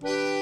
Música